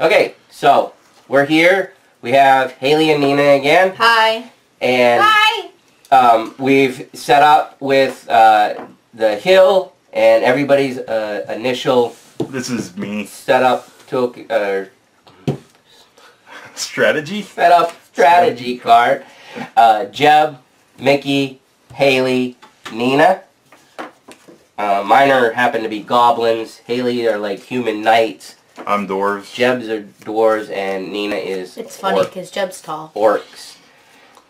Okay, so we're here. We have Haley and Nina again, Hi. and Hi. um, we've set up with uh, the hill and everybody's uh, initial This is me. setup to uh, Strategy? setup strategy card. Uh, Jeb, Mickey, Haley, Nina. Uh, mine are happen to be goblins. Haley are like human knights. I'm dwarves. Jeb's are dwarves, and Nina is It's funny because Jeb's tall. orcs.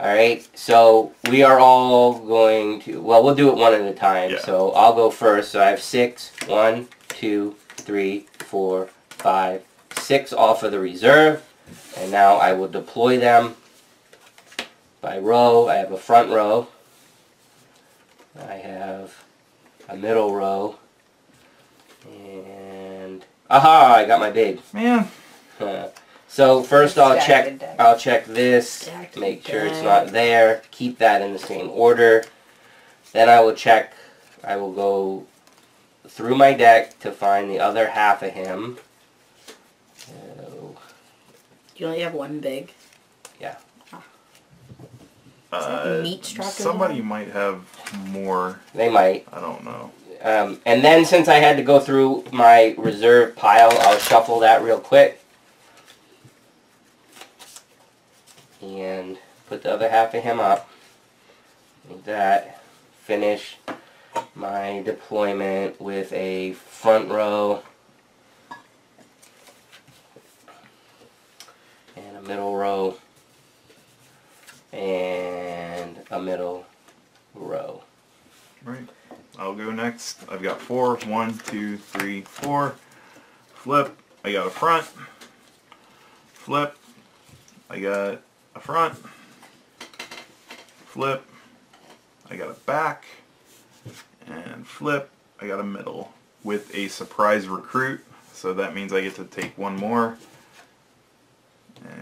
Alright, so we are all going to, well, we'll do it one at a time. Yeah. So I'll go first. So I have six. One, two, three, four, five, six off of the reserve. And now I will deploy them by row. I have a front row. I have a middle row. And, aha, I got my big. Man, Uh, so first I'll Stack check. I'll check this, make sure it's not there, keep that in the same order. Then I will check I will go through my deck to find the other half of him. So, You only have one big. Yeah. Uh, meat somebody might have more. they might. I don't know. Um, and then since I had to go through my reserve pile, I'll shuffle that real quick. And put the other half of him up. Like that. Finish my deployment with a front row. And a middle row. And a middle row. I'll go next. I've got four. One, two, three, four. Flip. I got a front. Flip. I got a front. Flip. I got a back. And flip. I got a middle with a surprise recruit. So that means I get to take one more.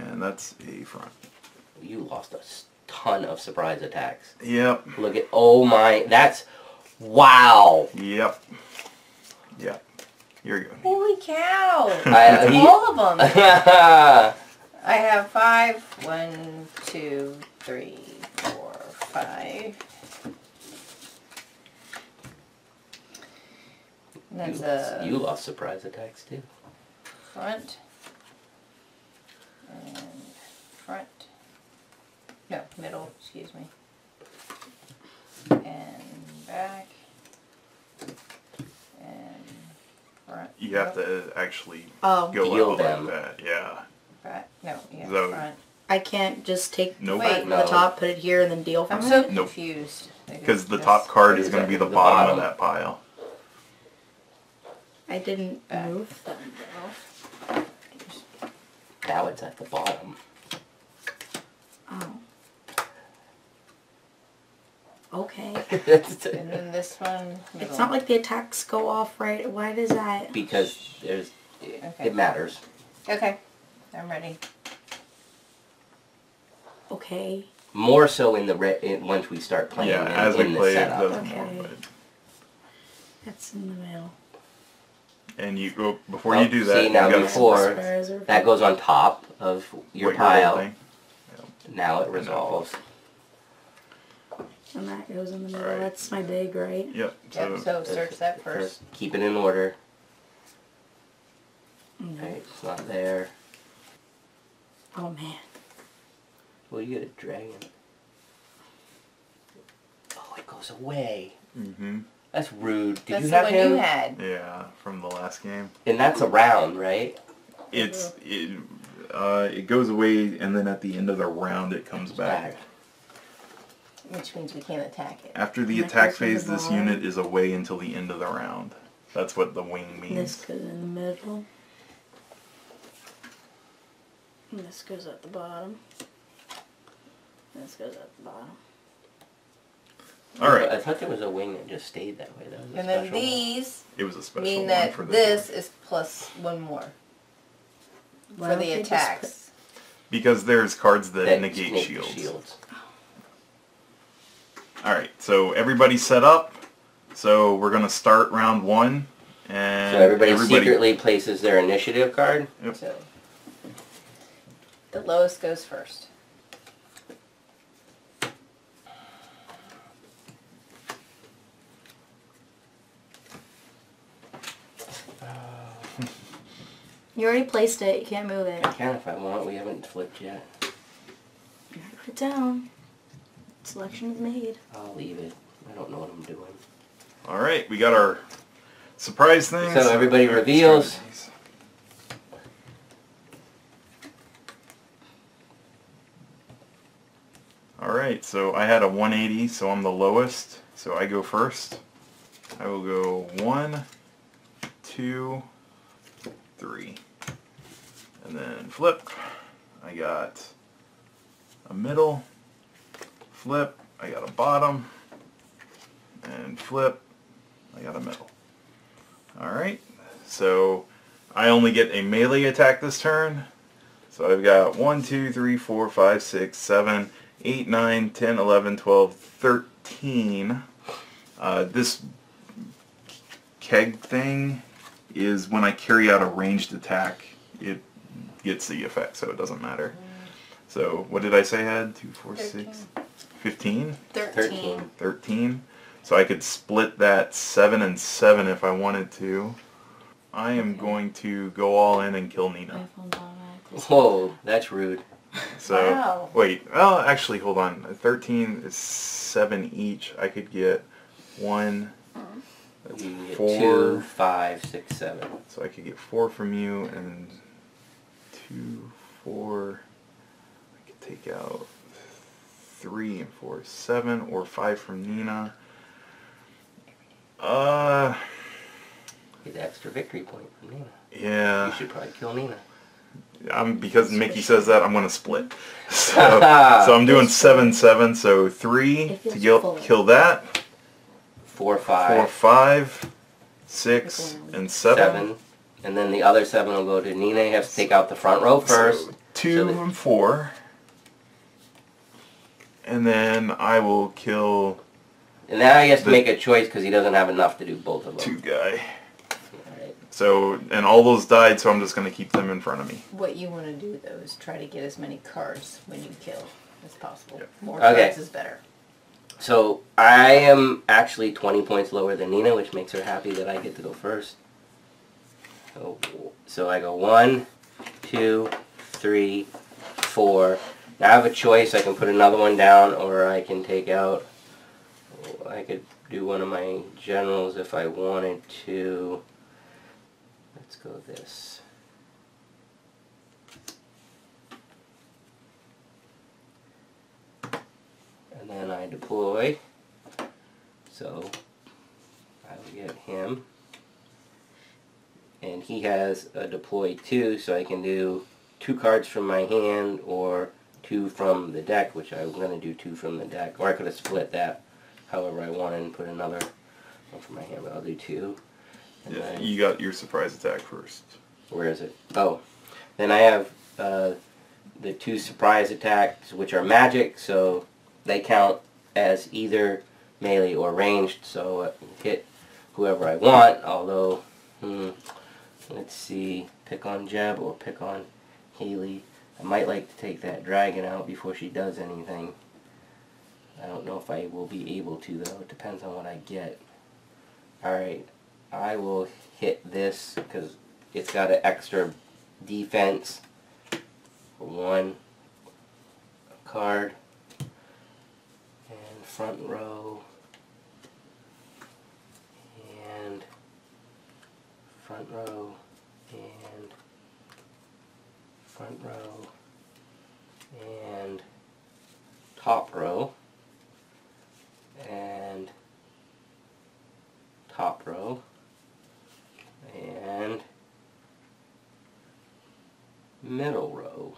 And that's a front. You lost a ton of surprise attacks. Yep. Look at, oh my, that's, wow. Yep. Yep. Here you go. Holy cow! I, he- All of them. I I have five. One, two, three, four, five. And That's a you lost surprise attacks too. front and front. No, middle. Excuse me. And back and front. You have Nope, to actually Oh, go Heal out them. like that. Yeah. Back. No, yeah, So- front. I can't just take Nope. front from No. the top, put it here, and then deal from I'm it. so Nope. confused. Because the Just- top card What is is going to be the, The bottom, bottom? of that pile. I didn't Back. move them though. Now it's at the bottom. Oh. Okay. And then this one. Middle. It's not like the attacks go off right. Why does that? because there's, Okay. it matters. Okay, I'm ready. Okay. More so in the re- in, once we start playing Yeah, in, as in we the play, it setup. does Okay. more. That's in the middle. and you oh, before Oh, you do that, see, now you before- That goes on top of your what pile. holding. Now it resolves. And that goes in the middle. Alright. That's my big, right? Yep. So, Yep, so search that first. Keep it in order. No. Right, it's not there. Oh man. Well, you get a dragon. Oh, it goes away. Mm-hmm. That's rude. Did That's you the have one him? you had. Yeah, from the last game. And that's a round, right? It's it, uh, it goes away, and then at the end of the round, it comes back. Which means we can't attack it. After the And attack goes in the phase, this unit is away until the end of the round. That's what the wing means. This goes in the middle. And this goes at the bottom. This goes at the bottom. All right, I thought there was a wing that just stayed that way. That was a And then special one. these it was a special mean one that for this this is plus one more Why for the attacks. because there's cards that, that negate make shields. All right, so everybody's set up. So we're gonna start round one, and So everybody, secretly places their initiative card. Yep. So The lowest goes first. You already placed it. You can't move it. I can if I want. We haven't flipped yet. You gotta put it down. Selection is made. I'll leave it. I don't know what I'm doing. All right, we got our surprise things. So everybody reveals. All right, so I had a 180, so I'm the lowest. So I go first. I will go one, two, three, and then flip. I got a middle, flip. I got a bottom, and flip. I got a middle. All right, so I only get a melee attack this turn. So I've got 1, 2, 3, 4, 5, 6, 7, 8, 9, 10, 11, 12, 13. Uh, this keg thing is when I carry out a ranged attack, it gets the effect, so it doesn't matter. So what did I say I had? 2, 4, 6, 15? Thirteen. 13. So I could split that 7 and 7 if I wanted to. I am going to go all in and kill Nina. Whoa, that's rude. So Wow. wait, well, actually, hold on. Thirteen is seven each. I could get one, You can get Four. two, five, six, seven. so I could get four from you and two, four. I could take out three and four, seven, or five from Nina. Uh, Get the extra victory point from Nina. You yeah. should probably kill Nina. I'm because Mickey says that I'm gonna split. So, so I'm doing seven, seven. So three to feels kill, full. kill that. Four, four, five, five, six, and seven. seven. And then the other seven will go to Nina. You have to take out the front row first. So two So and four. And then I will kill And now he has to make a choice because he doesn't have enough to do both of them. two guy. Alright. So and all those died, so I'm just gonna keep them in front of me. What you want to do though is try to get as many cards when you kill as possible. Yep. More Okay. cards is better. So I am actually 20 points lower than Nina, which makes her happy that I get to go first. So, so I go one, two, three, four. Now I have a choice. I can put another one down, or I can take out. I could do one of my generals if I wanted to. Let's go this. And then I deploy. So I will get him. And he has a deploy too, so I can do two cards from my hand or two from the deck, which I'm going to do two from the deck. Or I could have split that however I wanted and put another one for my hand, but I'll do two. And Yeah, then- you got your surprise attack first. where is it? Oh, then I have uh, the two surprise attacks, which are magic, so they count as either melee or ranged. So I can hit whoever I want. Although, hmm, let's see, pick on Jeb or pick on Haley. I might like to take that dragon out before she does anything. I don't know if I will be able to though. It depends on what I get. Alright, I will hit this because it's got an extra defense one card and front row and front row and front row and top row and top row and middle row.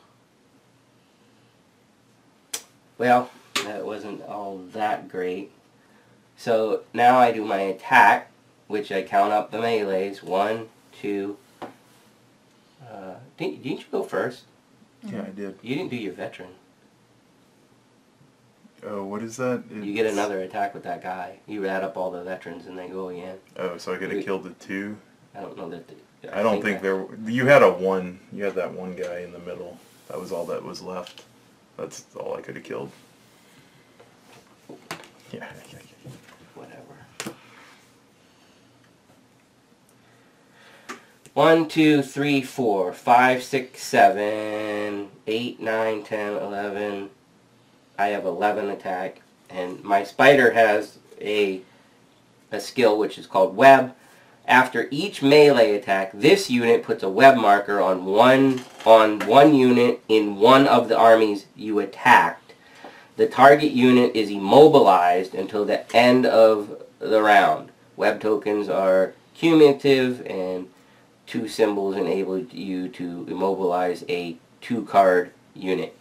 Well, that wasn't all that great. So now I do my attack, which I count up the melees. One, two. Uh, didn't, didn't you go first? Yeah, I did. You didn't do your veteran. Oh, what is that? You get another attack with that guy. You add up all the veterans and they go again. Oh, so I could have killed the two. I don't know that. The, I don't think that- there. You had a one. You had that one guy in the middle. That was all that was left. That's all I could have killed. Yeah. 1, 2, 3, 4, 5, 6, 7, 8, 9, 10, 11. I have 11 attack. And my spider has a, a skill which is called web. After each melee attack, this unit puts a web marker on one, on one unit in one of the armies you attacked. The target unit is immobilized until the end of the round. Web tokens are cumulative and two symbols enable you to immobilize a two card unit.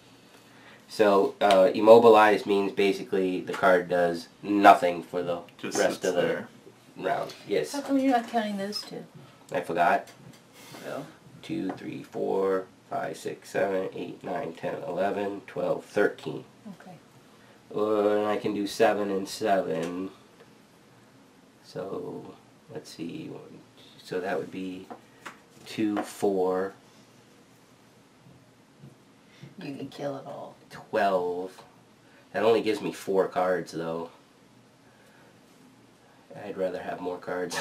So uh, immobilized means basically the card does nothing for the Just rest of the there. round. Yes, How come you're not counting those two? I forgot. Oh. Two, three, four, five, six, seven, eight, nine, ten, eleven, twelve, thirteen. Okay. Uh, and I can do seven and seven. So let's see. So that would be two, four, You can kill it all. twelve. That only gives me four cards though. I'd rather have more cards.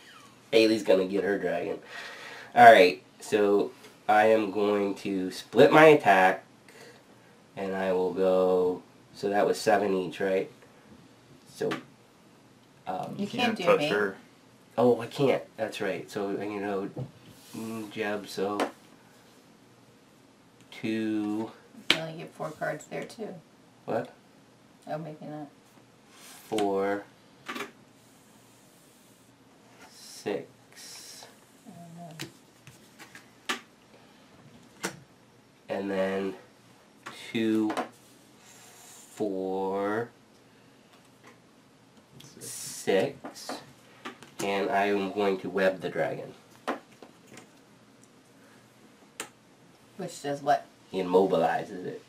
Haley's gonna get her dragon. Alright, so I am going to split my attack and I will go so that was seven each, right? So um, You can't do touch me. her. Oh, I can't. That's right. So I can go mm, Mmm, jab. So two. You only get four cards there too. What? Oh, maybe not. Four. Six. I don't know. And then two, four, six, Six. And I am going to web the dragon. Which does what? Immobilizes it.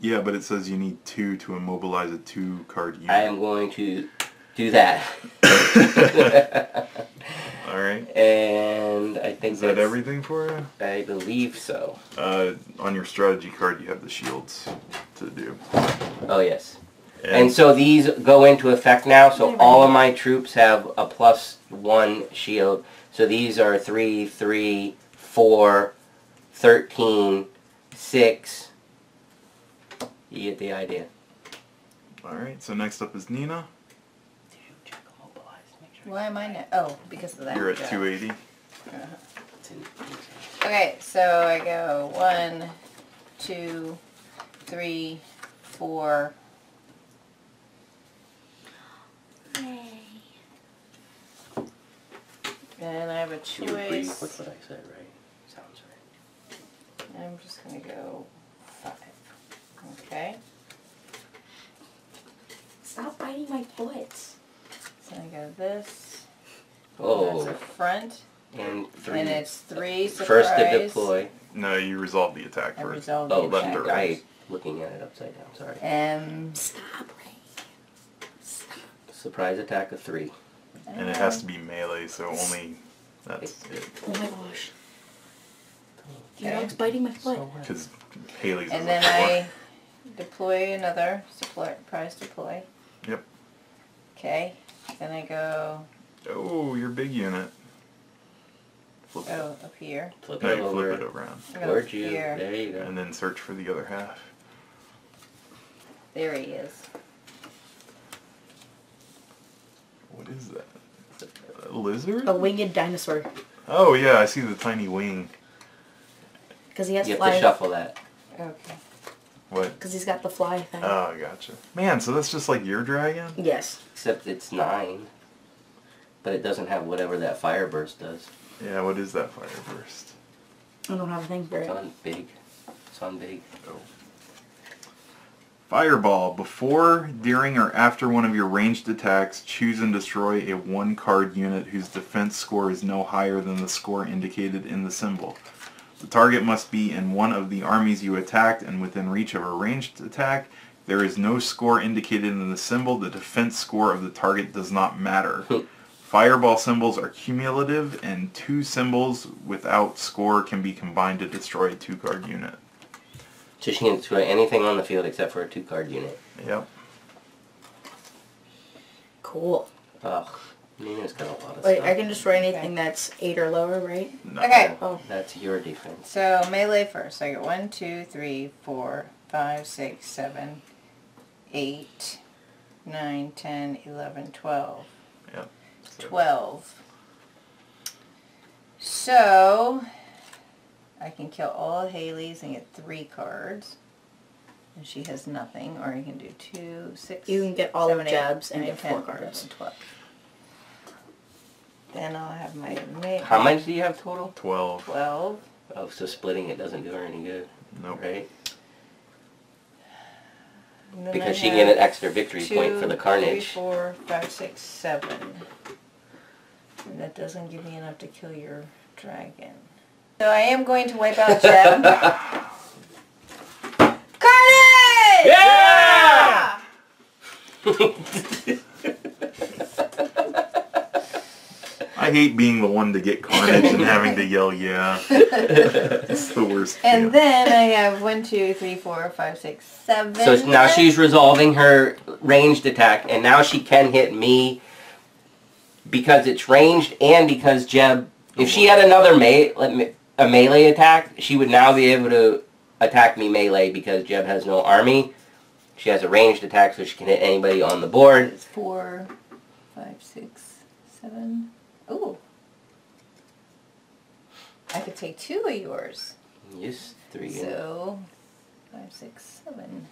Yeah, but it says you need two to immobilize a two card unit. I am going to do that. All right. and I think Is that that's everything for you? I believe so. Uh, on your strategy card, you have the shields to do. Oh yes. And so these go into effect now. So all of my troops have a plus one shield. So these are three, three, four, thirteen, six. You get the idea. all right. So next up is Nina. Dude, check immobilize. Make sure Why am I not? Oh, because of that. You're at job. 280. it's uh-huh. in. Okay, so I go one, two, three, four. And I have a Two, three. choice. What's what I said, right? Sounds right. I'm just gonna go five. Okay, Stop biting my foot. so I go this. Oh, That's a front, and three. and it's three surprise. First to deploy. No, you resolve the attack I first. resolve oh, the Oh, left attack. or right? looking at it upside down. Sorry. And Stop, Ray. Stop. Surprise attack of three. And it has to be melee, so only that's it. Oh my gosh. Your Okay. dog's biting my foot. So? Because Haley's And is then a four. I deploy another supply, prize deploy. Yep. Okay. Then I go Oh, your big unit. Flip oh, it. oh up here. Flip No, it you over. flip it around. I go Towards you. here. There you go. And then search for the other half. There he is. What is that? A lizard? A winged dinosaur. Oh yeah, I see the tiny wing. Because he has You have to shuffle that. Okay. What? Because he's got the fly thing. Oh, gotcha. Man, so that's just like your dragon? yes. Except it's nine. But it doesn't have whatever that fire burst does. Yeah, what is that fire burst? I don't have a thing for It's it. on big. It's on big. Oh. Fireball. Before, during, or after one of your ranged attacks, choose and destroy a one card unit whose defense score is no higher than the score indicated in the symbol. The target must be in one of the armies you attacked and within reach of a ranged attack. There is no score indicated in the symbol. The defense score of the target does not matter. Fireball symbols are cumulative, and two symbols without score can be combined to destroy a two card unit. So she can destroy anything on the field except for a two card unit. Yep. Cool. Ugh. Nina's got a lot of Wait, stuff. I can destroy anything that's eight or lower, right? No. Okay. Oh. That's your defense. So melee first. I got one, two, three, four, five, six, seven, eight, nine, ten, eleven, twelve. Yep. So- Twelve. So I can kill all of Haley's and get three cards. And she has nothing. Or I can do two, six. You can get all seven, of eight, Jab's and nine, get 10, four 11, cards. 12. Then I'll have my ma- How many do you have total? 12. 12. Oh, so splitting it doesn't do her any good, Nope. right? Because I she can get an extra victory point for the Kharnage. Three, four, five, six, seven. And that doesn't give me enough to kill your dragon. So I am going to wipe out Jeb. Kharnage! Yeah! I hate being the one to get Kharnage and having to yell, yeah. It's the worst. And feeling. then I have one, two, three, four, five, six, seven. so now she's resolving her ranged attack, and now she can hit me because it's ranged and because Jeb. If she had another me- me- a melee attack, she would now be able to attack me melee because Jeb has no army. She has a ranged attack, so she can hit anybody on the board. It's four, five, six, seven. Ooh. I could take two of yours. Yes, three. So, five, six, seven.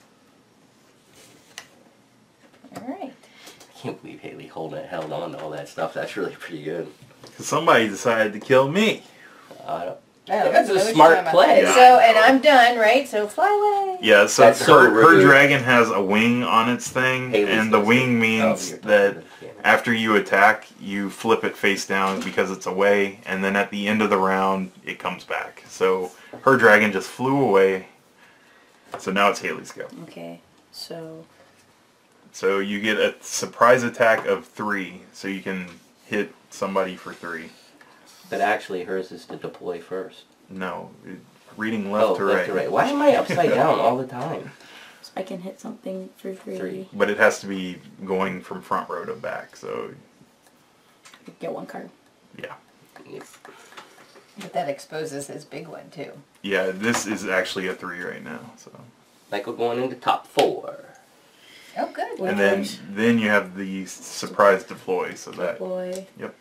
Alright. I can't believe Haley holding held on to all that stuff. That's really pretty good. somebody decided to kill me. I don't, Oh, That's a I was smart play. that. So, and I'm done, right? So, fly away. Yeah, so, That's so her, her dragon has a wing on its thing, Haley's and the wing means oh, that talking to- yeah. After you attack, you flip it face down because it's away, and then at the end of the round, it comes back. So her dragon just flew away. So now it's Haley's go. Okay, so So you get a surprise attack of three, so you can hit somebody for three. But actually, hers is to deploy first. No, reading oh, left oh, to left right. to right. Why am I upside down all the time? So I can hit something for three. Three. But it has to be going from front row to back. So Get one card. yeah, Yep. But that exposes his big one, too. yeah. This is actually a three right now. So Like we're going into top four. Oh, good. What and then was- then you have the surprise deploy. So that Deploy. Yep.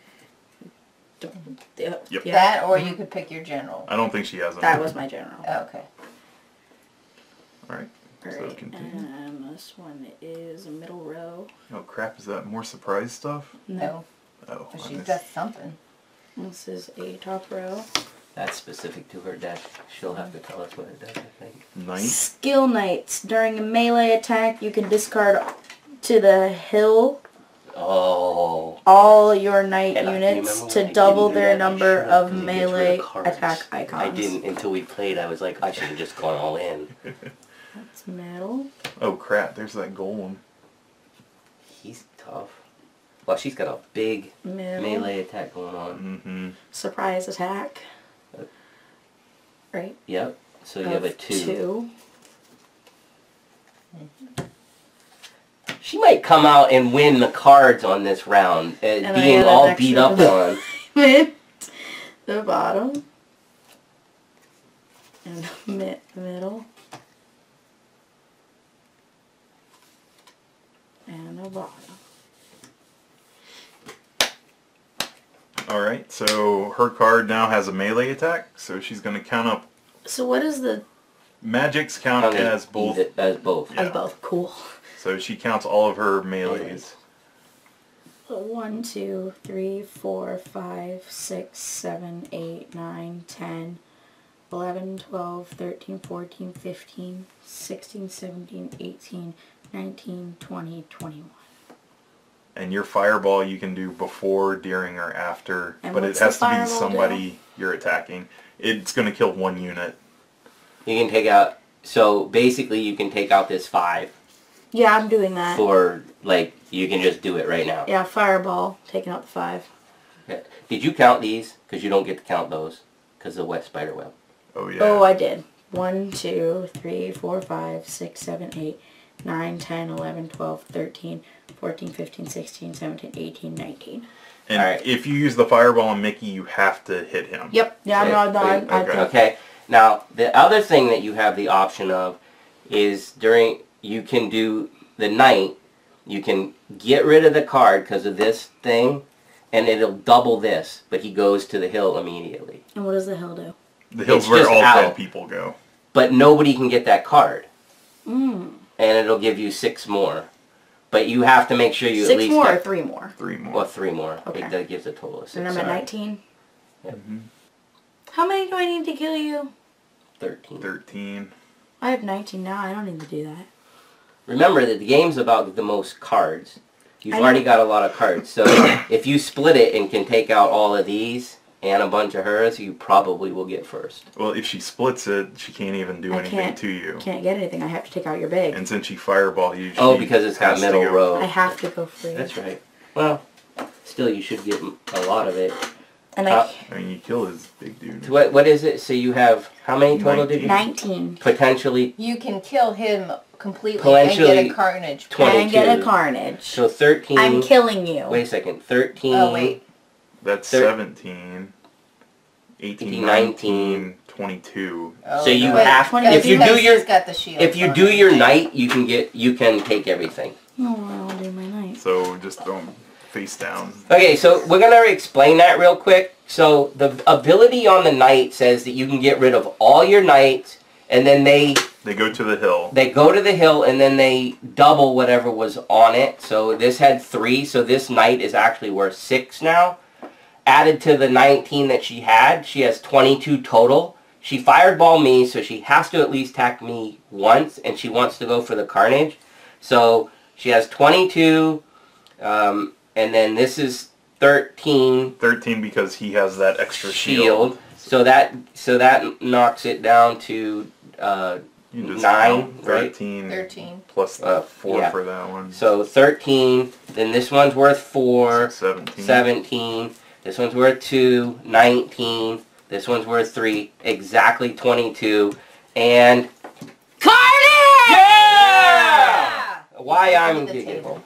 D- yeah, Yep. That, or you could pick your general. I don't think she has them. That was my general. Oh, okay. All right. So Alright, continue. and this one is a middle row. Oh crap! Is that more surprise stuff? No, oh. oh, but I she's missed- got something. This is a top row. That's specific to her deck. She'll have to tell us what it does, I think. Knight. Skill Knights. During a melee attack, you can discard to the hill Oh. all your knight And units to I double do their that? Number should've, of 'cause it gets rid of melee cards. attack icons. I didn't until we played. I was like, I should have just gone all in. That's metal. Oh crap! There's that golem. He's tough. Well, she's got a big Middle. melee attack going on. Mm-hmm. Surprise attack. Uh, Right? Yep. So you of have a two. two. She might come out and win the cards on this round, uh, I being all beat up on. The bottom. And mid, middle. And the bottom. All right. So her card now has a melee attack. So she's going to count up. So what is the Magics count Counting as both. As both. Yeah. as both cool? So she counts all of her melees. So one, two, three, four, five, six, seven, eight, nine, ten, eleven, twelve, thirteen, fourteen, fifteen, sixteen, seventeen, eighteen, nineteen, twenty, twenty-one. And your fireball you can do before, during, or after, And but it has to be fireball somebody you're attacking. It's going to kill one unit. You can take out. So basically, you can take out this five, Yeah, I'm doing that. for like you can just do it right now. Yeah, fireball, taking out the five. Did you count these? Because you don't get to count those because of wet spider web. Oh yeah. Oh, I did. 1, 2, 3, 4, 5, 6, 7, 8, 9, 10, 11, 12, 13, 14, 15, 16, 17, 18, 19. and Alright. if you use the fireball on Mickey, you have to hit him. Yep. Yeah, Okay, no, no, I, I okay. Okay. Now the other thing that you have the option of is during you can do the knight. You can get rid of the card because of this thing, and it'll double this. But he goes to the hill immediately. And what does the hill do? The hill's It's where all out. dead people go. But nobody can get that card, Mm. And it'll give you six more. But you have to make sure you at Six least more or three more? Three more. well three more. Okay. It, that gives a total of six. And I'm at sorry. 19. Mhm. How many do I need to kill you? Thirteen. Thirteen. I have 19 now. I don't need to do that. Remember that the game's about the most cards. You've I know. already got a lot of cards. So if you split it and can take out all of these and a bunch of hers, you probably will get first. Well, if she splits it, she can't even do I anything to you. Can't get anything. I have to take out your big. And since she fireball you, Oh, because it's got has to middle go- row. I have to go free. That's right. Well, still you should get a lot of it. And I, Uh, I mean, you kill his big dude. What, what is it? So you have, how many total did you? 19. Potentially, You can kill him completely Potentially and get a Kharnage. tw- And get a Kharnage. so 13. I'm killing you. Wait a second. 13. Oh wait, That's Thir- 17, 18, 18, 19, 22. Oh, So you no. have, twenty- if you do your, he's got the shield if you on do it. your knight, you can get, you can take everything. Oh, no, I'll do my knight. So just throw him face down. Okay, so we're gonna explain that real quick. So the ability on the knight says that you can get rid of all your knights, and then they They go to the hill. they go to the hill, and then they double whatever was on it. So this had three, so this knight is actually worth six now. Added to the 19 that she had, she has 22 total. She fireball me, so she has to at least attack me once, and she wants to go for the Kharnage. So she has 22, um, and then this is 13 13 because he has that extra shield. shield. So that so that knocks it down to uh, Nine, count right? 13 thirteen. plus Uh, 4 yeah. for that one. so 13. Then this one's worth 4, 17. 17. This one's worth 2, 19. This one's worth 3, exactly 22. And Kharnage! yeah! Why I'm The giggle?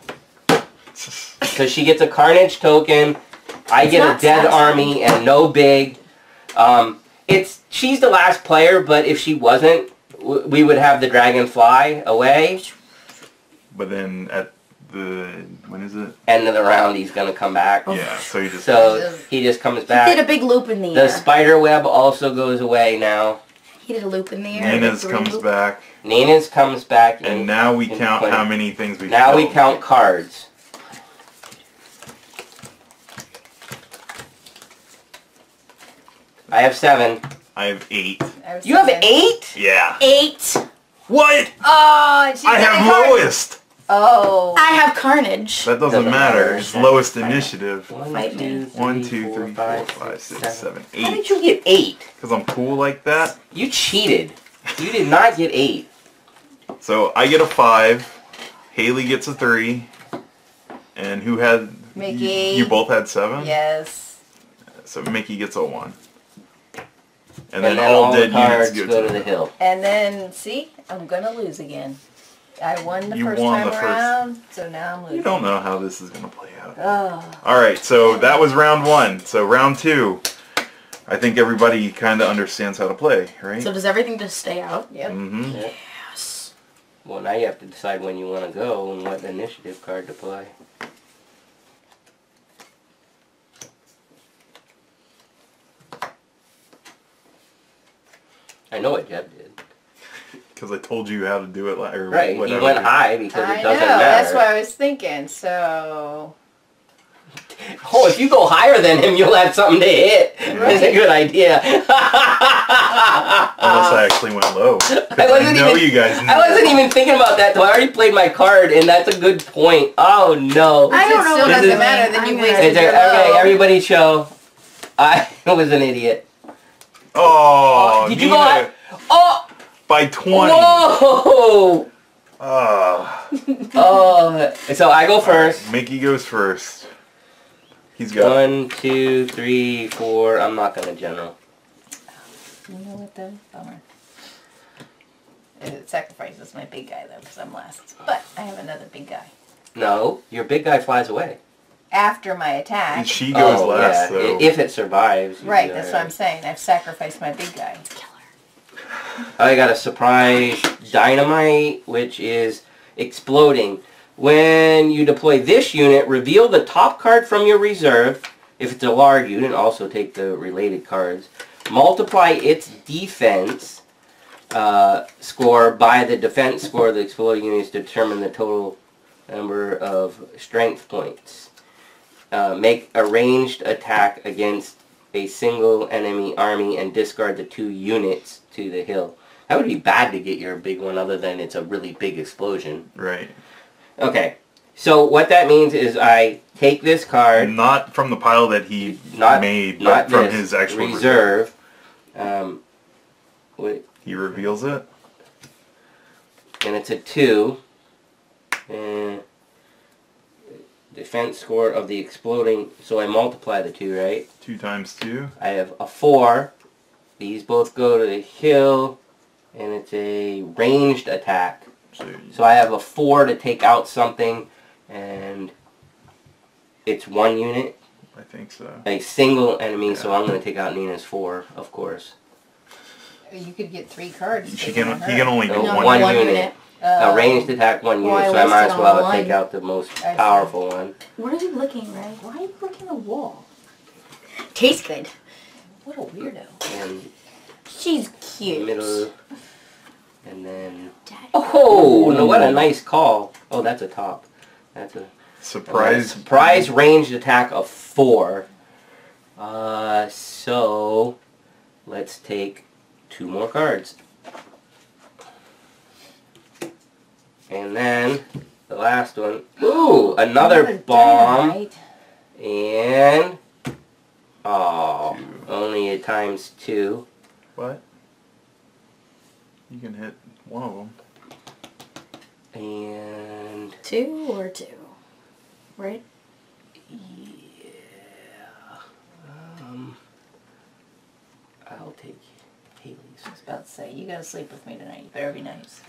Because she gets a Kharnage token. I It's get a dead satisfying. army and no big. Um, it's she's the last player, but if she wasn't, w- we would have the dragon fly away. But then at the when is it? End of the round, he's gonna come back. Yeah, so you just So he just comes back. He did a big loop in the, The air. spider web also goes away now. he did a loop in the air. Nina's Three comes loop- back, Nina's comes back, and and now we count play. how many things we. now we count cards. I have seven. I have eight. I was You have eight? Yeah. Eight. What? Oh, and I have hard. lowest. Oh. I have Kharnage. That doesn't Doesn't matter. matter. It's lowest initiative. One, Fight me. One, two, three, four, five, six, seven, How did eight. you get eight? Because I'm cool like that. You cheated. You did not get eight. So I get a five. Haley gets a three. And who had? Mickey. You, you both had seven. Yes. So Mickey gets a one. And, And, then, all, the dead cards units go to the hill. And then, see, I'm gonna lose again. I won the You first won time the first- around, so now I'm losing. You don't know how this is gonna play out. Oh. All right, so that was round one. So round two, I think everybody kind of understands how to play, right? So does everything just stay out? Yep. mm-hmm. Yes. Well, now you have to decide when you want to go and what initiative card to play. I know what Jeb did. Because I told you how to do it, li- or Right, whatever. he went high because I it know, doesn't matter. that's what I was thinking, so... Oh, if you go higher than him, you'll have something to hit. It's a good idea. Unless I actually went low. 'Cause I wasn't know even- you guys. I wasn't even thinking about that, though. I already played my card, and that's a good point. Oh, no. I don't it know still what doesn't is- matter, then you I'm wasted there- your okay, low. everybody show. I was an idiot. Oh, Did you go high? Oh! By 20. Whoa! Ah, Oh, so I go first. Mickey goes first. He's got One, two, three, four. I'm not gonna general. You know what though? Bummer. It sacrifices my big guy though, because I'm last. But I have another big guy. No, your big guy flies away. After my attack. And She goes oh, last, yeah. though. If it survives. you'd Right, be that's what I'm saying. I've sacrificed my big guy. I got a surprise dynamite, which is exploding. When you deploy this unit, reveal the top card from your reserve. If it's a large unit, also take the related cards. Multiply its defense uh, score by the defense score of the exploding units to determine the total number of strength points. Uh, make a ranged attack against a single enemy army and discard the two units to the hill. That would be bad to get your big one other than it's a really big explosion. right. Okay. So what that means is I take this card, Not from the pile that he Not- made, not but from his actual reserve. Um, wait, He reveals it. and it's a two. And defense score of the exploding. So I multiply the two, right? Two times two. I have a four. These both go to the hill, and it's a ranged attack. So So I have a four to take out something, and it's one unit, I think so. a single enemy. So I'm going to take out Nina's four, of course. You could get three cards. She can. He can only No, go one one. one unit. Oh. a ranged attack, one Well, unit. I so I might as well on take out the most powerful one. What are you looking, Ray? Why are you looking at the wall? Tastes good. What a weirdo. And She's cute. middle, and then. Daddy. Oh, no, what a nice call. Oh, that's a top. That's a. Surprise. Surprise ranged attack of four. Uh, so let's take two more cards. And then the last one. Ooh, another bomb. And oh, only a times two. What? You can hit one of them. And Two or two? Right? yeah, um, I'll take Haley's. I was about to say, you gotta sleep with me tonight. You better be nice.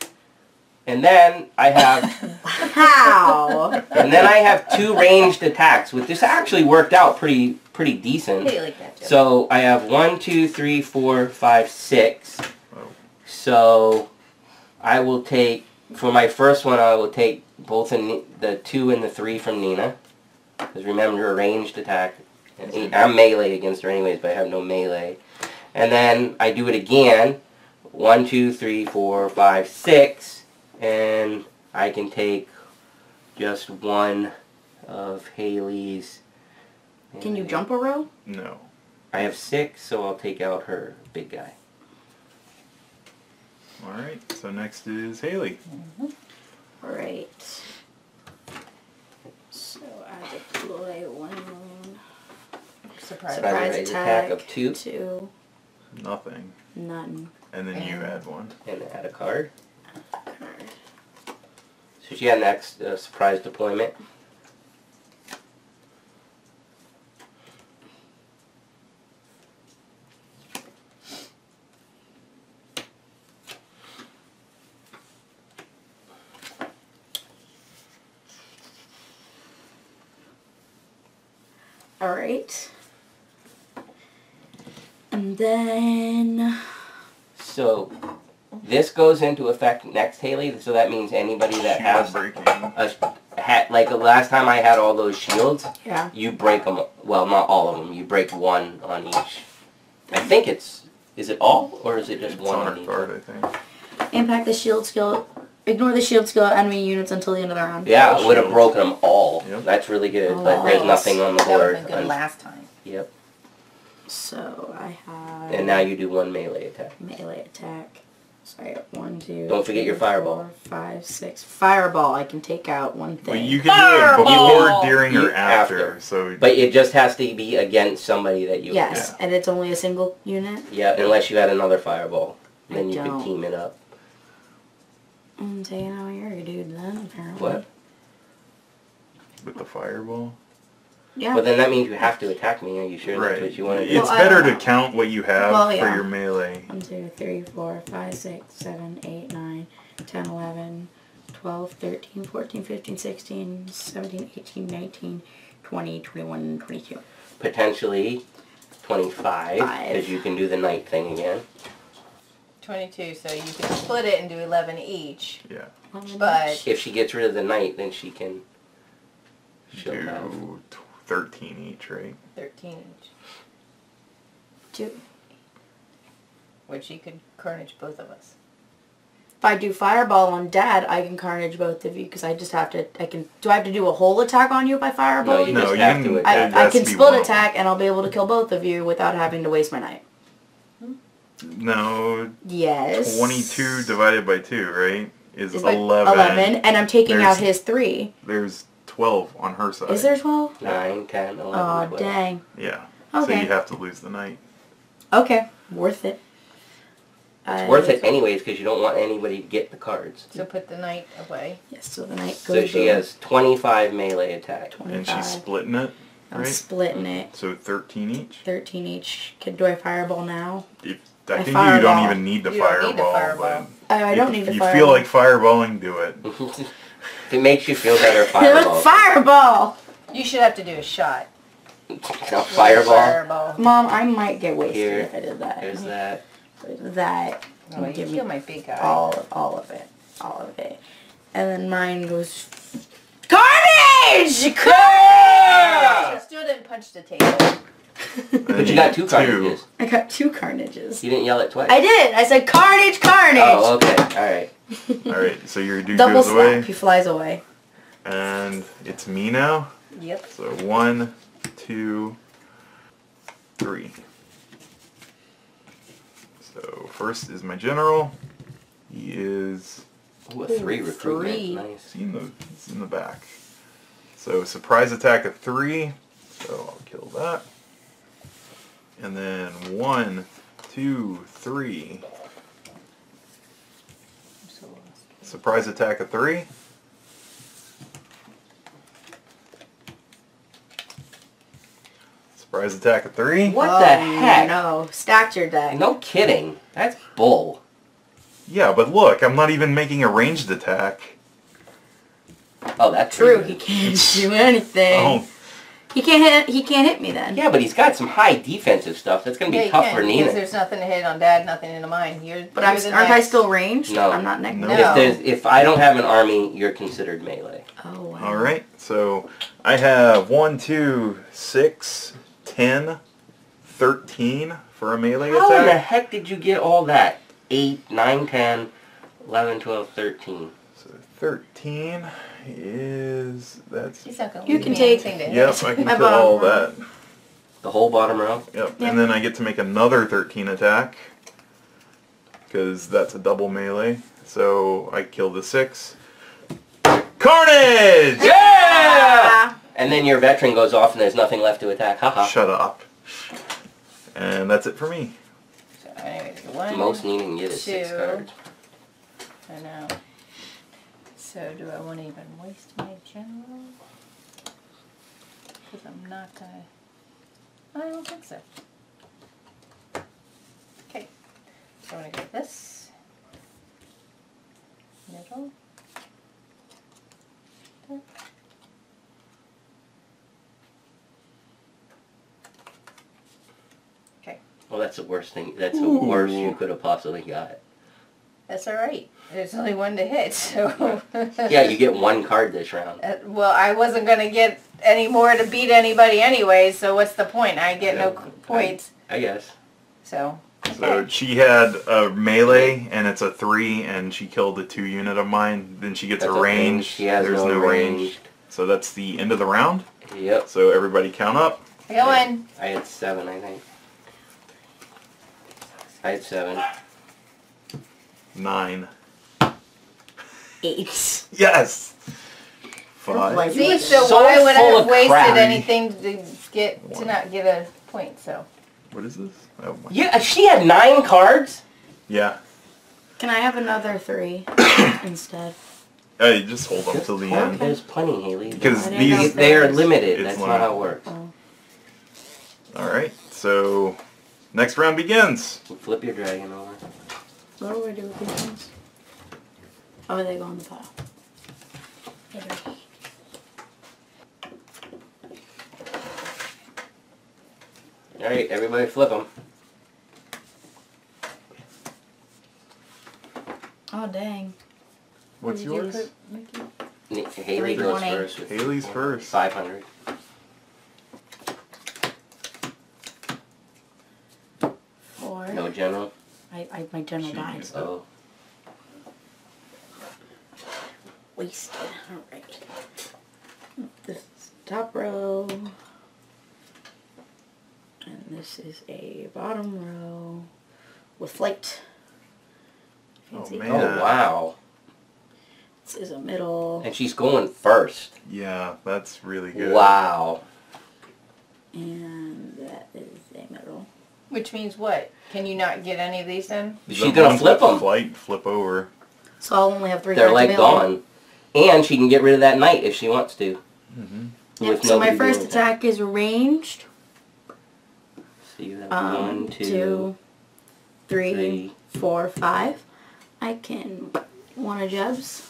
And then I have How? and then I have two ranged attacks, which this actually worked out pretty pretty decent. Hey, like that. So I have one, two, three, four, five, six. Oh. So I will take for my first one. I will take both the, the two and the three from Nina, because remember a ranged attack. I'm melee against her anyways, but I have no melee. And then I do it again. One, two, three, four, five, six, and I can take just one of Haley's. Can you jump a row? No. I have six, so I'll take out her big guy. All right. So next is Haley. Alright. So I deploy one Surprise. Surprise. surprise attack, attack of two. two, Nothing. none. And then you add one. And add a card. Card. So she had next uh, surprise deployment. Alright. And then So this goes into effect next, Haley. So that means anybody that Shield has breaking. a hat, like the last time I had all those shields, yeah. you break them. Well, not all of them. You break one on each. I think it's. Is it all or is it just It's one on on her each? card, I think. Impact the shield skill. Ignore the shield skill enemy units until the end of the round. Yeah, it would have broken them all. Yep. That's really good, Oh, but there's nothing on the That board. have been good Un- last time. Yep. So I have And now you do one melee attack. melee attack. So I got one, two. Don't forget your three, fireball. four, five, six. Fireball. I can take out one Well, thing. you can do it before, during, You- or after. after. So But it just has to be against somebody that you. yes, and it's only a single unit. Yeah, unless you had another fireball, then I you don't. could team it up. I'm taking out your dude then, apparently. What? With the fireball. Yeah. Well, then that means you have to attack me. Are you sure that's what you want to do? It's Well, better to count what you have Well, for your melee. 1, 2, 3, 4, 5, 6, 7, 8, 9, 10, 11, 12, 13, 14, 15, 16, 17, 18, 19, 20, 21, 22. Potentially 25, because you can do the knight thing again. 22, so you can split it and do 11 each. Yeah. But If she gets rid of the knight, then she can. She'll. Do t- 13 each, right? 13 each. Two. Which you could carnage both of us. If I do fireball on dad, I can carnage both of you because I just have to. I can. Do I have to do a whole attack on you if I fireball No, you you? just you have can- to I, it I can to split one. attack and I'll be able to kill both of you without having to waste my knight. Hmm? No, Yes. 22 divided by 2, right? Is Is 11. 11, and I'm taking out his three. There's 12 on her side. Is there 12? 9, 10, 11, Oh 12. dang. Yeah. Okay. So you have to lose the knight. Okay, worth it. It's worth it anyways because you don't want anybody to get the cards. So put the knight away. Yes, so the knight goes. So she boom. has 25 melee attack. And she's splitting it, I'm right? splitting it. So 13 each? 13 each. Can, do I fireball now? If, I I think you don't even need the You don't need the fireball. fireball. Oh, I, I don't if need to you fireball. feel like fireballing, do it. if it makes you feel better, fireball. fireball! You should have to do a shot. No, a fireball. Fireball. Mom, I might get wasted Here. if I did that. There's that. That. Oh, you give me kill my big guy. all, all of it. All of it. And then mine goes... Carnage! Carnage! Stood and punched the table. But you got two carnages. I got two carnages. You didn't yell it twice. I did. I said carnage, carnage. Oh, okay. Alright. Alright, so your dude Double goes slap. away. He flies away. And it's me now. Yep. So one, two, three. So first is my general. He is Ooh, a three Ooh, recruitment. three. Nice. he's in the he's in the back. So surprise attack of three. So I'll kill that. And then one, two, three. So. Surprise attack of three. Surprise attack of three. What oh, the heck? No, stacked your deck. No kidding. That's bull. Yeah, but look, I'm not even making a ranged attack. Oh, that's True, pretty he can't do anything. Oh, He can't hit. He can't hit me then. Yeah, but he's got some high defensive stuff. That's gonna be Yeah, tough can, for because Nina. there's nothing to hit on dad, nothing into mine. You're, But you're I'm, aren't I still ranged? No. I'm not next. No. If if I don't have an army, you're considered melee. Oh wow. all right. So I have one, two, six, ten, thirteen for a melee How in the heck did you get all that? 8, 9, 10, 11, 12, 13. So thirteen is that's. He's not gonna You leave can me take- anything to hit. Yep, I can My kill all bottom that. The whole bottom row? Yep, Yeah. and then I get to make another 13 attack because that's a double melee. So I kill the six. Carnage! Ah, And then your veteran goes off and there's nothing left to attack. Haha. Shut up. And that's it for me. So anyways, one. Most Nina can get is six two. cards. I know. So do I want to even waste my general? Because I'm not gonna. I don't think so. Okay. So I'm gonna get this. Middle. There. Okay. Well, that's the worst thing. That's the Ooh. worst you could have possibly got. That's all right. There's only one to hit, so. Yeah, you get one card this round. Uh, well, I wasn't gonna get any more to beat anybody anyway, so what's the point? I get no points, I guess. so. So she had a melee and it's a three and she killed a two unit of mine. Then she gets That's a okay. range. She has There's no, no range. range. So that's the end of the round. Yep. So everybody count up. I got one. I had seven, I think. I had seven. Nine. Eight. Yes! Five. Like- See, so, so why would I have wasted crap. anything to get to not get a point? So What is this? Oh. Yeah, uh, she had nine cards? Yeah. Can I have another three? instead? Hey, just hold them Just till the hold- end. There's plenty, Haley. Because I didn't know these, they are there was- limited. That's not how it works. Oh. all right. So next round begins. Flip your dragon over. What do I do with these ones? Oh, they go on the pile. Okay. All right, everybody flip them. Oh, dang. What's What did you yours? put, Haley goes first. Haley's first. 500. Four. No general. I, I, my general She died. Oh. Wasted. Alright. This is top row. And this is a bottom row with flight. Oh, man. Oh, wow. This is a middle. And she's going first. Yeah, that's really good. Wow. And that is a middle. Which means what? Can you not get any of these done? The She's gonna flip with them. Flight, flip over. So I'll only have three They're like available. gone. And she can get rid of that knight if she wants to. Mm-hmm. Yep, so my first attack is ranged. So you have Um, one, two, two, three, three. four, five. I can one of Jeb's.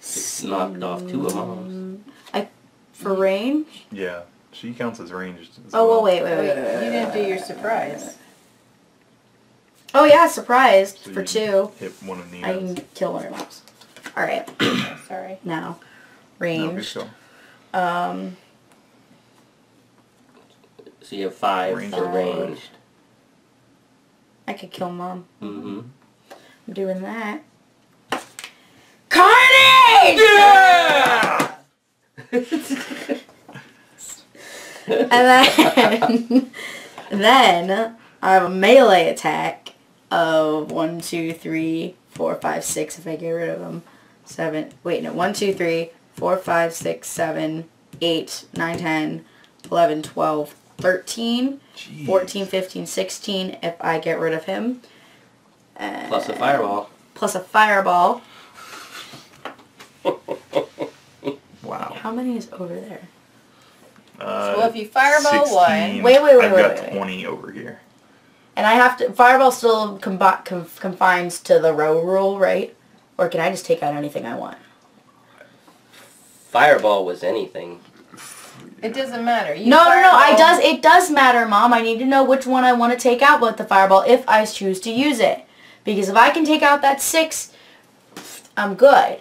Just knocked off two of them. I for range. Yeah, she counts as ranged. As Oh well. well, wait, wait, wait, you wait, wait, didn't do your surprise. Oh yeah, surprised So for two. Hit one of I Nina's. can kill one of Mom's. All right, sorry. now No, range. good go. Um, So you have five Ranged. for ranged. I could kill Mom. Mm-hmm. I'm doing that. Carnage! Yeah! And then, then I have a melee attack of one, two, three, four, five, six. If I get rid of them, seven. Wait, no, one, two, three, four, five, six, seven, eight, nine, ten, eleven, twelve, thirteen, Jeez. fourteen, fifteen, sixteen. If I get rid of him. And Plus a fireball. Plus a fireball. Wow. How many is over there? Uh, well, if you fireball 16. one, Wait, wait, wait, I've wait, got wait, wait. 20 over here. And I have to. Fireball still combi- conf- confines to the row rule, right? Or can I just take out anything I want? Fireball was anything. it doesn't matter. You no, no, no. I does. It does matter, Mom. I need to know which one I want to take out with the fireball if I choose to use it. Because if I can take out that six, I'm good.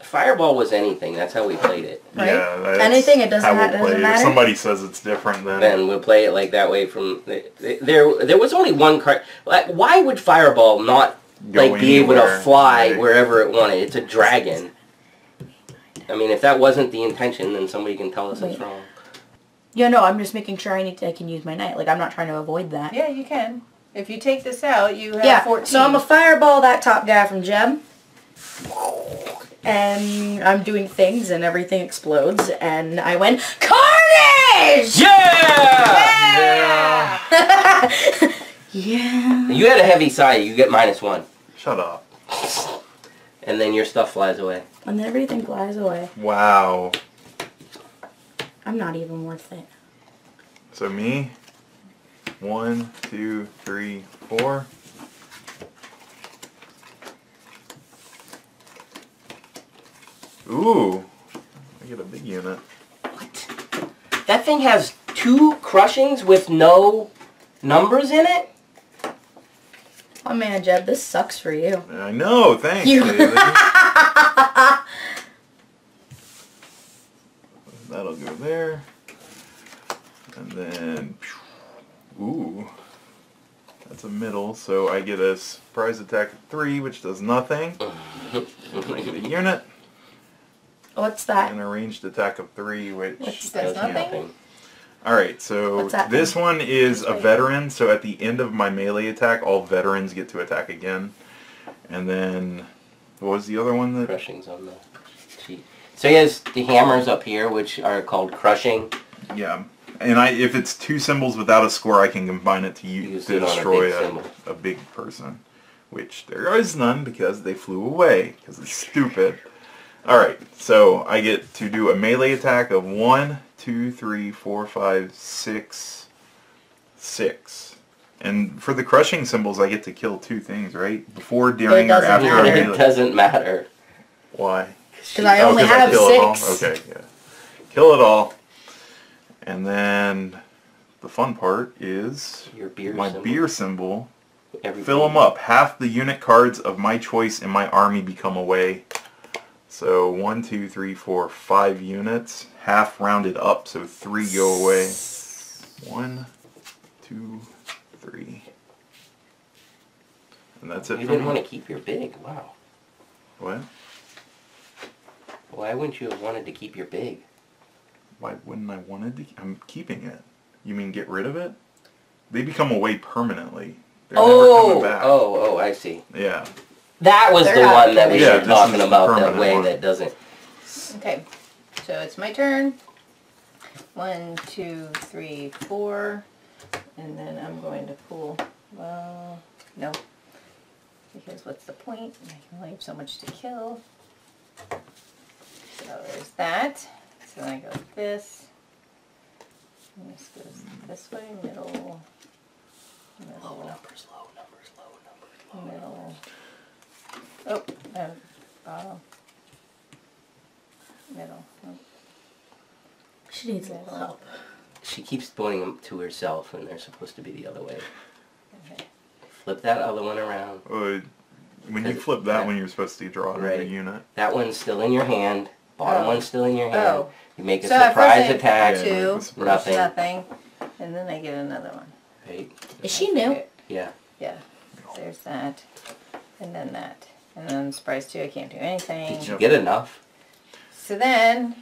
Fireball was anything. That's how we played it. Right? Yeah, that's Anything, it doesn't how we'll doesn't play it. matter? If somebody says it's different, then Then we'll play it like that way from there. There was only one card. Like, why would Fireball not Go like be able to fly Right. wherever it wanted? It's a dragon. I mean, if that wasn't the intention, then somebody can tell us it's Wait. wrong. Yeah, no. I'm just making sure I need to. I can use my knight. Like I'm not trying to avoid that. Yeah, you can. If you take this out, you have Yeah, 14. so I'm a fireball that top guy from Gem. And I'm doing things and everything explodes and I went CARNAGE! Yeah! yeah! Yeah. You had a heavy side. You get minus one, shut up. and then your stuff flies away. And then everything flies away. Wow. I'm not even worth it. So me, one, two, three, four. Ooh, I get a big unit. What? That thing has two crushings with no numbers in it. Oh man, Jeb, this sucks for you. I know, thanks, You- That'll go there. And then, ooh, that's a middle, so I get a surprise attack of three, which does nothing. And I get a unit, What's that? and a ranged attack of three, which Does Does nothing? Alright, so this mean? one is a veteran, so at the end of my melee attack, all veterans get to attack again. And then, what was the other one that... Crushings on the sheet. So he has the hammers up here, which are called crushing. Yeah, and I if it's two symbols without a score, I can combine it to u- Use to it on a destroy big a, a big person, which there is none because they flew away because it's stupid. All right, so I get to do a melee attack of one, two, three, four, five, six, six. And for the crushing symbols, I get to kill two things, right? Before, during, or after. matter. It doesn't matter. Why? Because I Oh, only I have kill it all? six. Okay, yeah. Kill it all. And then the fun part is Your beer my symbol. beer symbol. Everybody- Fill them up. Half the unit cards of my choice in my army become away. So one, two, three, four, five units. Half rounded up, so three go away. One, two, three. And that's it You didn't want to keep your big. Wow. What? Why wouldn't you have wanted to keep your big? Why wouldn't I wanted to? I'm keeping it. You mean get rid of it? They become away permanently. They're never Oh, coming back. oh, oh! I see. Yeah. That was They're the out. one that we Yeah, were this talking is the about. That permanent way one. that doesn't. Okay, so it's my turn. One, two, three, four. And then I'm going to pull, well, no. Because what's the point? I can only have so much to kill. So there's that. So then I go like this. And this goes this way, middle, Low middle, numbers, low numbers, low numbers. middle. Oh, no, bottom. Middle. Oh, She needs a little help. She keeps pointing them to herself, and they're supposed to be the other way. Okay. Flip that other one around. Uh, when you flip that yeah. one, you're supposed to draw another Right. unit. That one's still in your hand. Bottom Oh. one's still in your hand. Oh. You make a So surprise attack. Two. it's a surprise. Nothing. Nothing. And then I get another one. Right? Is she new? Yeah. Yeah. There's that. And then that. And then surprise two, I can't do anything. Did you Yep. get enough? So then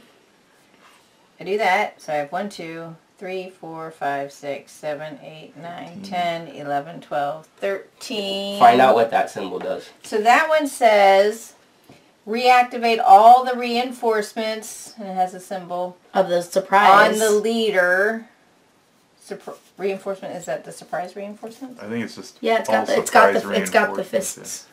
I do that. So I have one, two, three, four, five, six, seven, eight, nine, ten, eleven, twelve, thirteen. Find out what that symbol does. So that one says reactivate all the reinforcements and it has a symbol Of the surprise. on the leader. Surpr- reinforcement is that the surprise reinforcement? I think it's just. yeah, it's all got the it's got surprise the it's got the reinforcements, fists.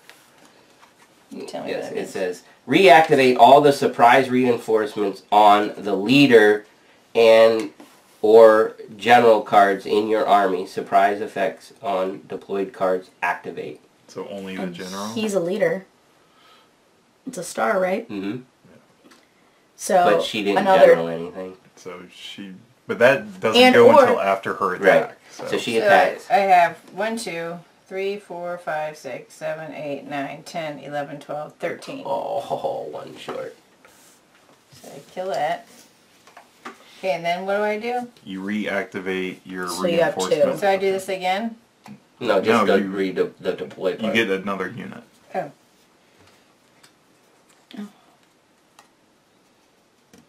You tell me Yes, what it it says reactivate all the surprise reinforcements on the leader and or general cards in your army. Surprise effects on deployed cards activate. So only the And general. He's a leader. It's a star, right? Mm-hmm. So but she didn't another general anything. So she. But that doesn't And go or- until after her attack. Right. So, So she So I, attacks. I have one, two, three, four, five, six, seven, eight, nine, ten, eleven, twelve, thirteen. Oh, one short. So I kill that. Okay, and then what do I do? you reactivate your So you have two. So I do this again? No, just No, the, you- read the, the deployed You get another unit. Oh. Oh.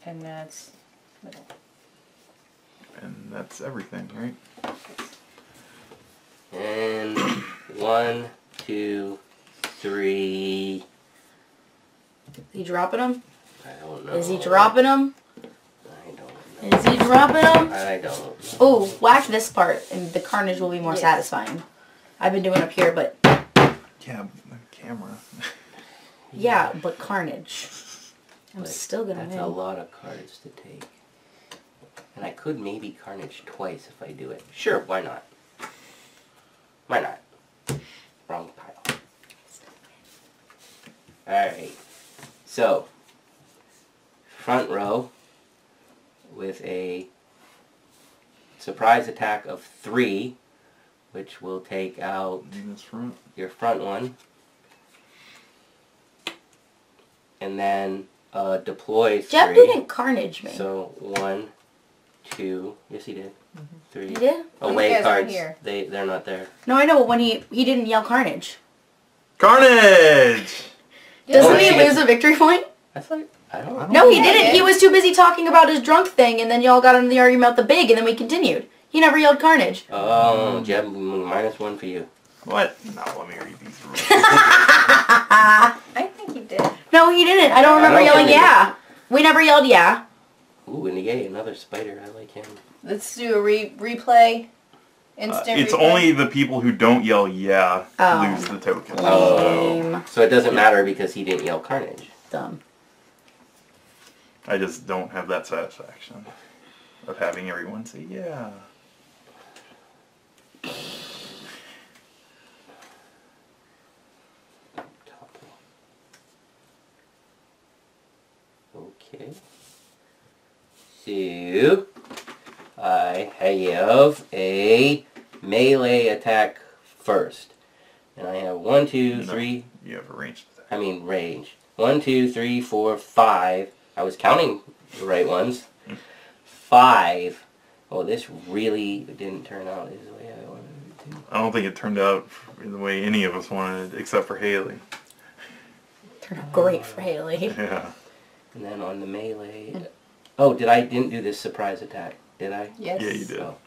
And that's middle. And that's everything, right? And one, two, three. Is he dropping them? I don't know. Is he dropping them? I don't know. Is he dropping them? I don't know. Oh, whack this part, and the carnage will be more Yes. satisfying. I've been doing up here, but Yeah, the camera. yeah, but carnage. I'm But still gonna That's win. a lot of cards to take. And I could maybe carnage twice if I do it. Sure, why not? Why not? Wrong pile. Alright. So, front row with a surprise attack of three, which will take out front. your front one. And then uh, deploy Jeff three. didn't carnage me. So one, two. Yes, he did. Mm-hmm. Three. he did? Oh, Away These guys aren't cards. here. They they're not there. No, I know. but When he he didn't yell carnage, Carnage! doesn't Oh, he lose a victory point? I thought I don't. I don't- No, he didn't. he He was too busy talking about his drunk thing, and then y'all got into the argument about the big, and then we continued. He never yelled carnage. Oh, Jeb, minus one for you. What? No, let me read these rules. I think he did. No, he didn't. I don't remember don't yelling yeah. We never yelled yeah. Ooh, and yay, another spider. I like him. Let's do a re- replay. Uh, Instant it's replay. only the people who don't yell yeah Oh. lose the token. Oh. So it doesn't matter because he didn't yell carnage. Dumb. I just don't have that satisfaction of having everyone say yeah. Okay. So I have a melee attack first. And I have one, two, No. three. You have a ranged attack. I mean range. One, two, three, four, five. I was counting the right ones. Hmm. Five. Oh, this really didn't turn out as the way I wanted it to. I don't think it turned out the way any of us wanted, except for Haley. Turned out great for Haley. Yeah. And then on the melee. Hmm. Oh, did I didn't do this surprise attack? Did I? Yes. Yeah, you did. Oh.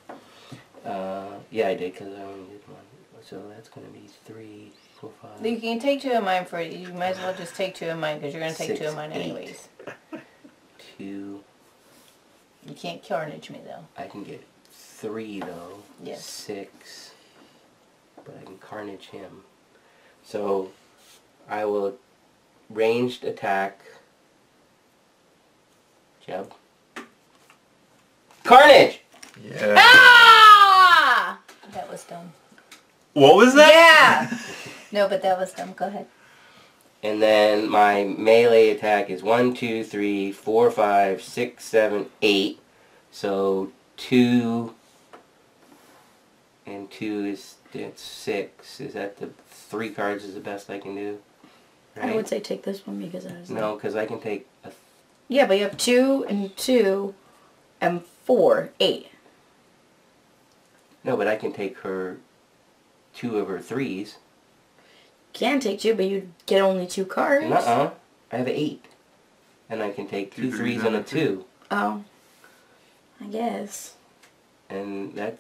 Uh, yeah, I did because I only did one. So that's going to be three, four, five. You can take two of mine for you. might as well just take two of mine because you're gonna take two of mine eight. anyways. Two. You can't carnage me though. I can get three though. Yes. Six. But I can carnage him. So I will ranged attack. Jeb. Carnage! Yeah. Ah! That was dumb. What was that? Yeah. no, but that was dumb. Go ahead. And then my melee attack is one, two, three, four, five, six, seven, eight. So two and two is that's six. Is that the three cards is the best I can do? I would say take this one because that is no, because I can take a Yeah, but you have two and two and four, eight. no, but I can take her two of her threes. Can take two, but you get only two cards. Nuh-uh. I have eight, and I can take two, Two threes threes and a two. two, Oh. I guess. and that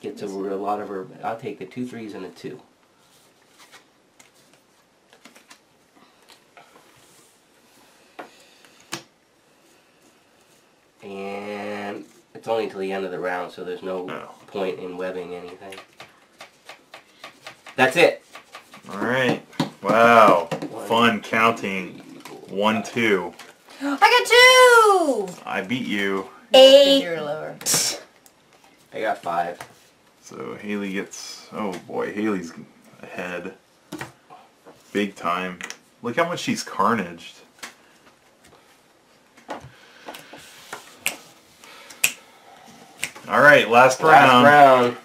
gets over a lot of her. I'll take the two threes and a two. And it's only till the end of the round, so there's no Oh. point in webbing anything. That's it. All right. Wow. One, Fun counting. One, two. I got two. I beat you. Eight. You're lower. I got five. So Haley gets. Oh boy, Haley's ahead. Big time. Look how much she's carnaged. All right, last, round. Last round.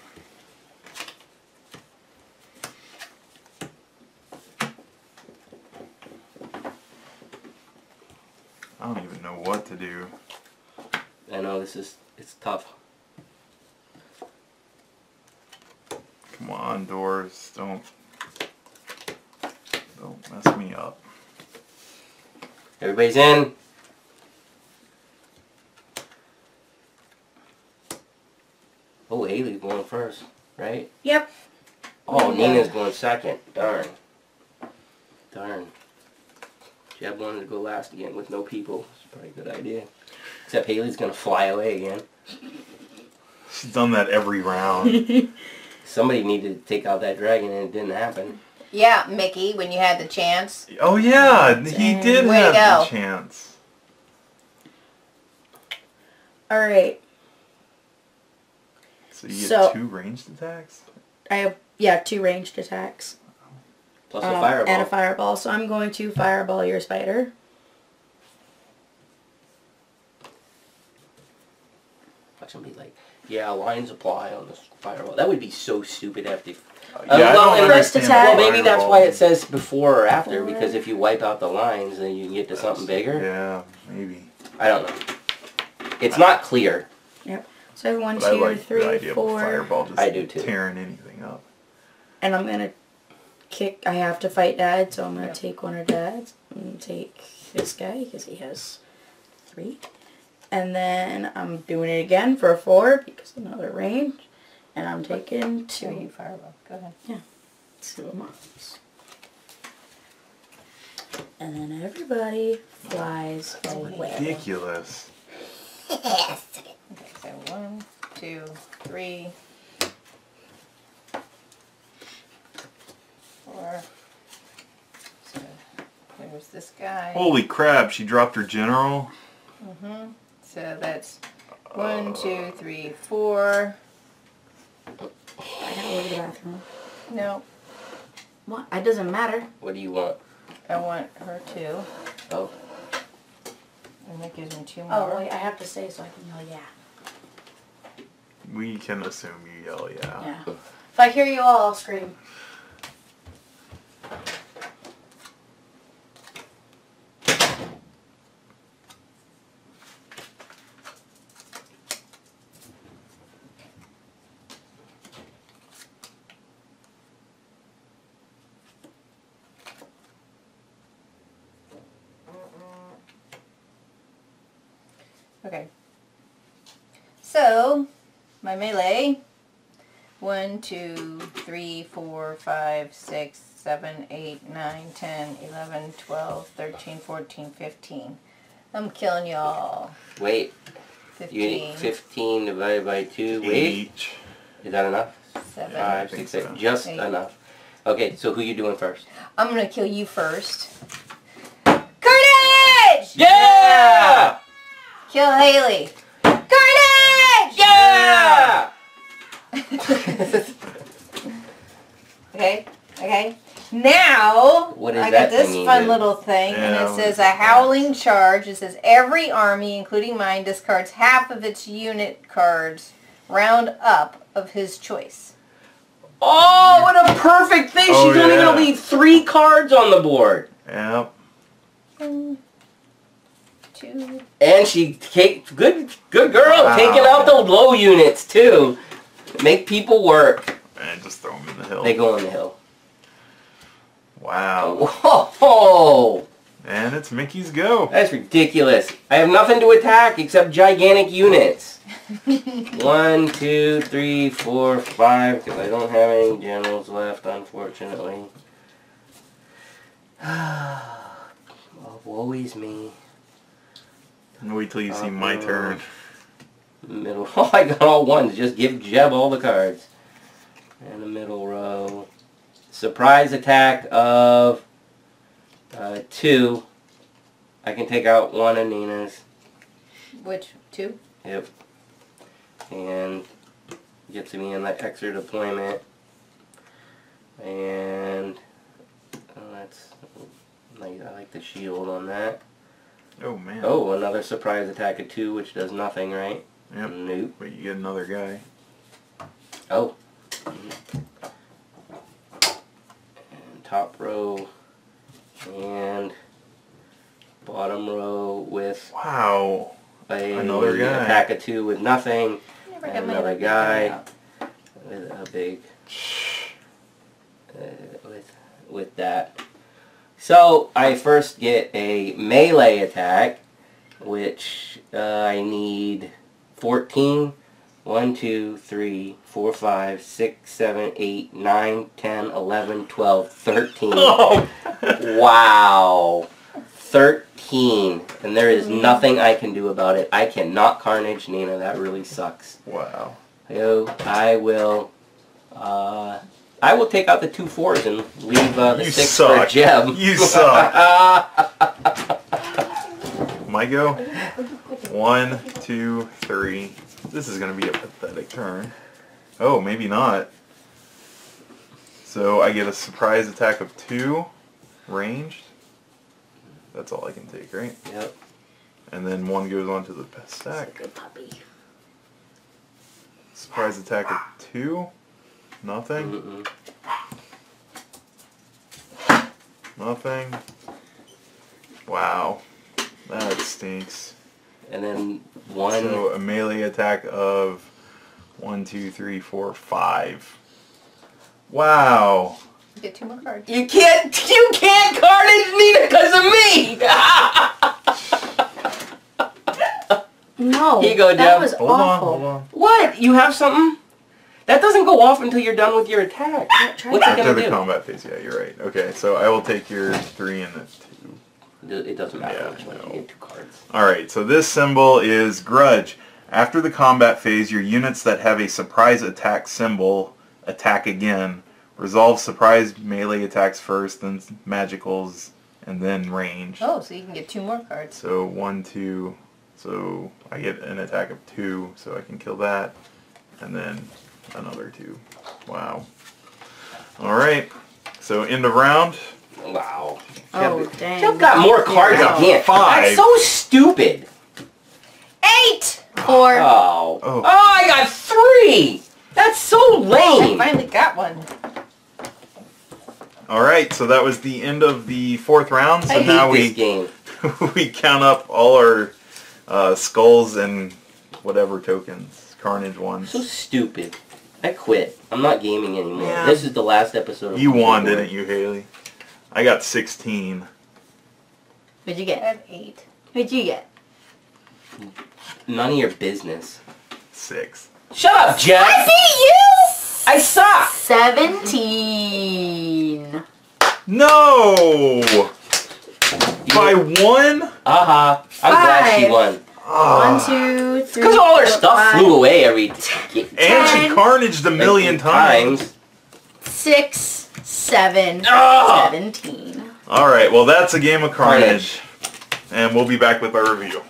I don't even know what to do. I know this is it's tough. Come on, doors. Don't. Don't mess me up. Everybody's in. Haley's going first, right? Yep. Oh, Yeah. Nina's going second. Darn. Darn. Jeb wanted to go last again with no people. It's probably a good idea. Except Haley's gonna fly away again. She's done that every round. Somebody needed to take out that dragon and it didn't happen. Yeah, Mickey, when you had the chance. oh yeah, he did Way to have the go. chance. All right. So you get So- two ranged attacks. I have yeah two ranged attacks Plus a um, fireball. and a fireball. So I'm going to fireball your spider. Watch him be like, yeah, lines apply on this fireball. That would be so stupid after. Uh, Uh, well, don't first attack- Well, maybe that's why it says before or after, Before. because if you wipe out the lines, then you can get to something bigger. Yeah, maybe. I don't know. It's not clear. So I have one, But I two, like three, the idea of a four, fireball just I do too. tearing anything up. and I'm gonna kick. I have to fight Dad, so I'm gonna Yeah. take one of Dad's and take this guy because he has three, and then I'm doing it again for a four because another range, and I'm taking Two you two. fireball. Go ahead. Yeah. Two of mines. And then everybody flies away. Ridiculous. Okay, so one, two, three, four. So there's this guy. Holy crap, she dropped her general. Mm-hmm. So that's one, two, three, four. I gotta go to the bathroom. No. What? It doesn't matter. What do you want? I want her to. Oh. And that gives me two oh, more. Oh, wait, I have to say so I can yell yeah. We can assume you yell yeah. Yeah. If I hear you all, I'll scream. Okay. So, my melee. One, two, three, four, five, six, seven, eight, nine, ten, eleven, twelve, thirteen, fourteen, fifteen. I'm killing y'all. Wait. You need 15, 15 divided by 2. Wait. each. Is that enough? seven. Five, think six, seven. Just Eight. enough. Okay, so who you doing first? I'm gonna kill you first. Carnage! Yeah! Kill Haley. Carnage! Yeah! Okay, okay. Now, What is I got this fun little thing, and it says a that? howling charge. It says every army, including mine, discards half of its unit cards, round up of his choice. Oh, what a perfect thing! Oh, She's only gonna leave three cards on the board. Yep. One, two, And she take good good girl, Wow. taking out the low units too. Make people work. And just throw them in the hill. They go on the hill. Wow. Whoa! And it's Mickey's go. That's ridiculous. I have nothing to attack except gigantic units. One, two, three, four, five, because I don't have any generals left, unfortunately. oh, woe is me. Wait till you see my turn. Oh. Middle. Oh, I got all ones. Just give Jeb all the cards. And the middle row. Surprise attack of uh, two. I can take out one of Nina's. which two? Yep. And gets me in that extra deployment. And oh, that's I I like the shield on that. Oh man. Oh, another surprise attack of two, which does nothing, right? Yep. Nope. But you get another guy. Oh. And top row and bottom row with Wow. a Another guy. attack of two with nothing Never And got my another guy. with a big uh, with with that. So I first get a melee attack, which uh, I need 14. 1, 2, 3, 4, 5, 6, 7, 8, 9, 10, 11, 12, 13. Oh. Wow. 13. And there is nothing I can do about it. I cannot carnage Nina. That really sucks. wow. So I will, uh, I will take out the two fours and leave uh, the You six suck. for Jeb. You suck. My go. One, two, three. This is gonna be a pathetic turn. Oh, maybe not. So I get a surprise attack of two, ranged. That's all I can take, right? yep. And then one goes on to the stack. Good puppy. Surprise attack of two. Nothing. Mm-mm. Nothing. Wow. That stinks. And then one. So a melee attack of one, two, three, four, five. Wow. You get two more cards. you can't, you can't carnage Nina because of me. No. Here you go, That was Hold awful. on, hold on. what? You have something? That doesn't go off until you're done with your attack. Try What's it gonna the do? combat phase, yeah, you're right. Okay, so I will take your three and the two. It doesn't matter Yeah, which one. no. You get two cards. Alright, so this symbol is Grudge. After the combat phase, your units that have a surprise attack symbol attack again. Resolve surprise melee attacks first, then magicals and then range. Oh, so you can get two more cards. So one, two. So I get an attack of two, so I can kill that, and then another two. Wow. All right. So end of round. Wow. Oh, dang. You've got more cards Yeah. again. Five. That's so stupid. Eight! Four. Oh. Oh. Oh, I got three. That's so lame. I finally got one. All right. So that was the end of the fourth round. So I hate now this we game. we count up all our uh, skulls and whatever tokens, carnage ones. So stupid. I quit. I'm not gaming anymore. Yeah. This is the last episode of You won, didn't you, Haley? I got 16. What'd you get? I have eight. What'd you get? None of your business. Six. Shut up, Jeff. I beat you! I suck. Seventeen. No! You, By one? Uh-huh. I'm glad she Five. won. One, Ah. three. Because all her four, stuff five, flew away every And she Ten. carnaged a million times. Six, seven, Ah! seventeen. Alright, well that's a game of Kharnage. And we'll be back with our review.